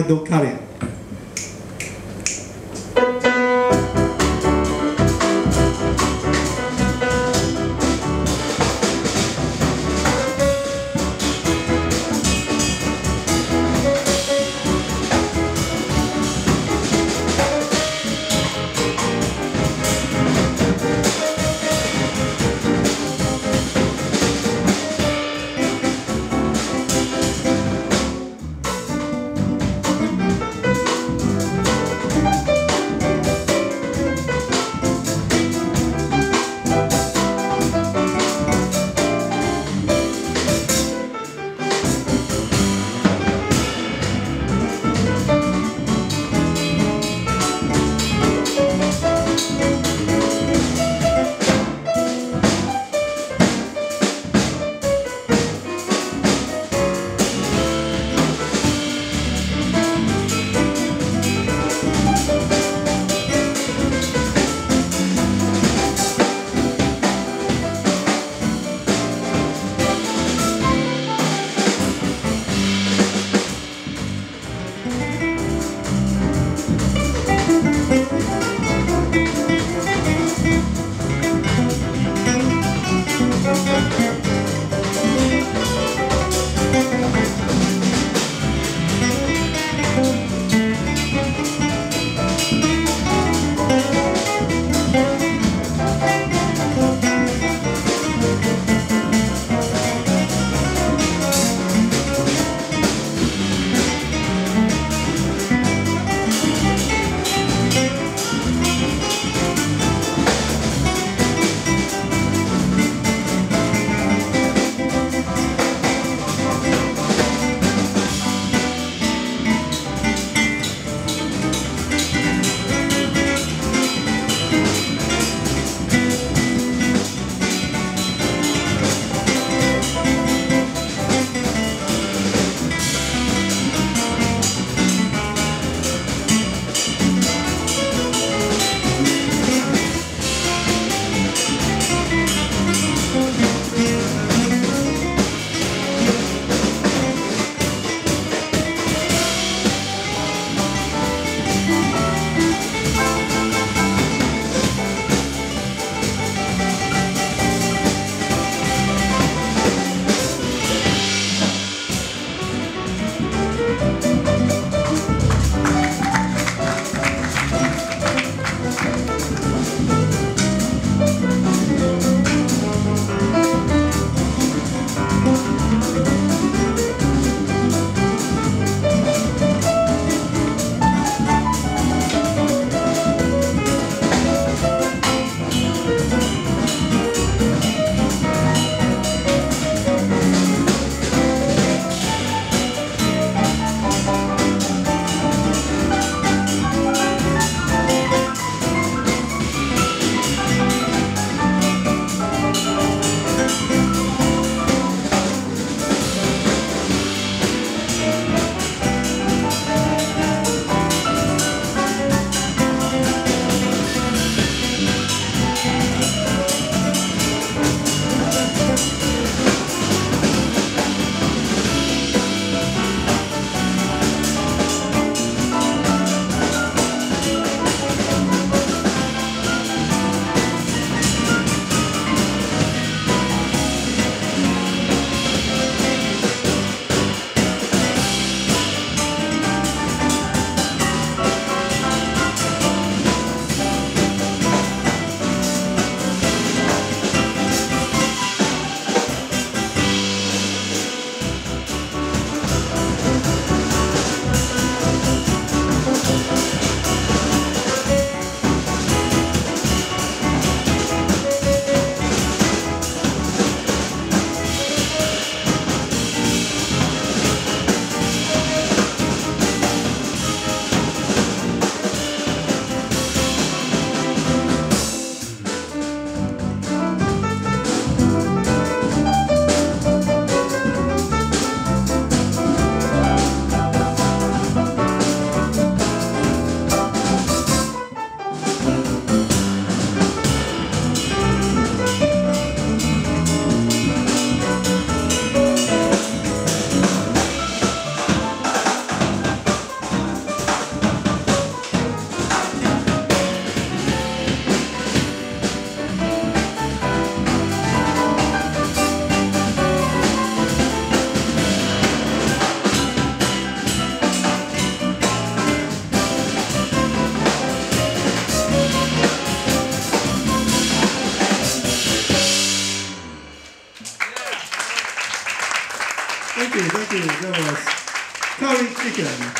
do Karen. Thank you, thank you. That was Kari Chicken.